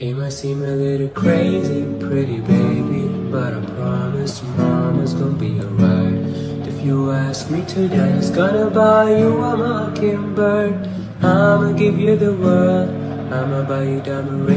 It might seem a little crazy, pretty baby, but I promise mama's gonna be alright. If you ask me tonight, it's gonna buy you a mockingbird. I'ma give you the world, I'ma buy you diamond ring.